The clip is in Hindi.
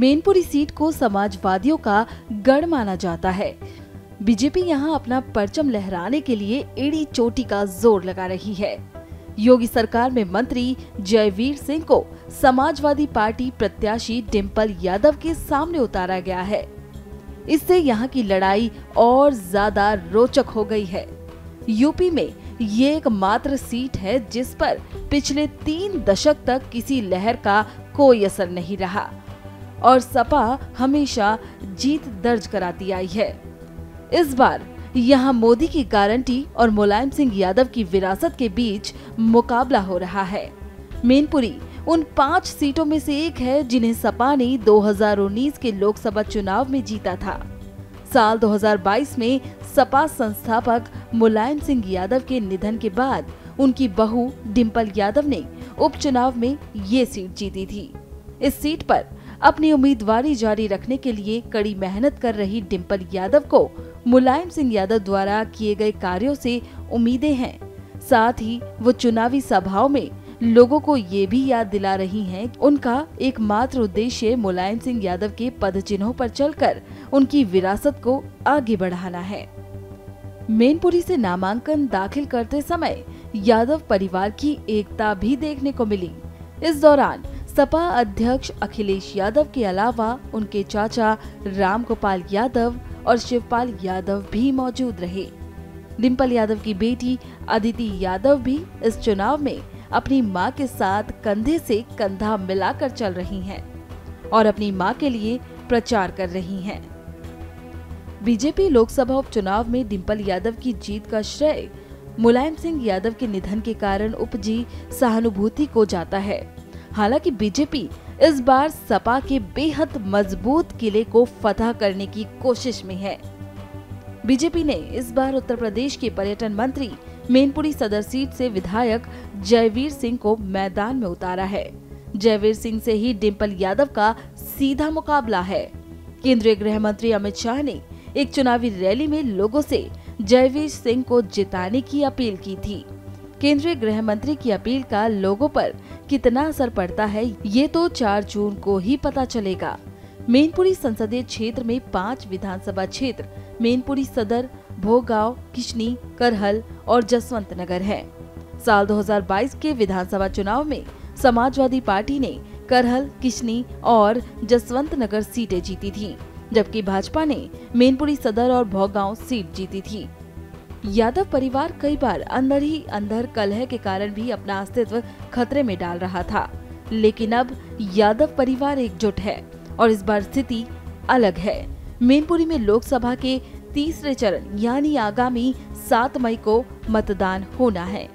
मेनपुरी सीट को समाजवादियों का गढ़ माना जाता है। बीजेपी यहाँ अपना परचम लहराने के लिए एड़ी चोटी का ज़ोर लगा रही है। योगी सरकार में मंत्री जयवीर सिंह को समाजवादी पार्टी प्रत्याशी डिम्पल यादव के सामने उतारा गया है। इससे यहाँ की लड़ाई और ज़्यादा रोचक हो गई है। यूपी में ये एक मात्र सीट है जिस पर पिछले तीन दशक तक किसी लहर का कोई असर नहीं रहा। और सपा हमेशा जीत दर्ज कराती आई है। इस बार यहाँ मोदी की गारंटी और मुलायम सिंह यादव की विरासत के बीच मुकाबला हो रहा है। मेनपुरी उन पाँच सीटों में से एक है जिन्हें सपा ने 2019 के लोकसभा चुनाव में जीता था। साल 2022 में सपा संस्थापक मुलायम सिंह यादव के निधन के बाद उनकी बहू डिम्पल यादव ने उपचुनाव में ये सीट जीती थी। इस सीट पर अपनी उम्मीदवारी जारी रखने के लिए कड़ी मेहनत कर रही डिम्पल यादव को मुलायम सिंह यादव द्वारा किए गए कार्यों से उम्मीदें हैं। साथ ही वो चुनावी सभाओं में लोगों को ये भी याद दिला रही हैं, उनका एकमात्र उद्देश्य मुलायम सिंह यादव के पद चिन्हों पर चलकर उनकी विरासत को आगे बढ़ाना है। मेनपुरी से नामांकन दाखिल करते समय यादव परिवार की एकता भी देखने को मिली। इस दौरान सपा अध्यक्ष अखिलेश यादव के अलावा उनके चाचा राम गोपाल यादव और शिवपाल यादव भी मौजूद रहे डिम्पल यादव की बेटी अदिति यादव भी इस चुनाव में अपनी माँ के साथ कंधे से कंधा मिलाकर चल रही हैं और अपनी माँ के लिए प्रचार कर रही हैं। बीजेपी लोकसभा उपचुनाव में डिम्पल यादव की जीत का श्रेय मुलायम सिंह यादव के निधन के कारण उपजी सहानुभूति को जाता है हालाँकि बीजेपी इस बार सपा के बेहद मज़बूत किले को फतह करने की कोशिश में है। बीजेपी ने इस बार उत्तर प्रदेश के पर्यटन मंत्री, मेनपुरी सदर सीट से विधायक जयवीर सिंह को मैदान में उतारा है। जयवीर सिंह से ही डिम्पल यादव का सीधा मुकाबला है। केंद्रीय गृह मंत्री अमित शाह ने एक चुनावी रैली में लोगों से जयवीर सिंह को जिताने की अपील की थी। केंद्रीय गृह मंत्री की अपील का लोगों पर कितना असर पड़ता है, ये तो 4 जून को ही पता चलेगा। मेनपुरी संसदीय क्षेत्र में पाँच विधानसभा क्षेत्र, मेनपुरी सदर, भोगांव, किशनी, करहल और जसवंत नगर है। साल 2022 के विधानसभा चुनाव में समाजवादी पार्टी ने करहल, किशनी और जसवंत नगर सीटें जीती थी, जबकि भाजपा ने मेनपुरी सदर और भोगांव सीट जीती थी। यादव परिवार कई बार अंदर ही अंदर कलह के कारण भी अपना अस्तित्व खतरे में डाल रहा था। लेकिन अब यादव परिवार एकजुट है और इस बार स्थिति अलग है। मेनपुरी में लोकसभा के तीसरे चरण यानी आगामी सात मई को मतदान होना है।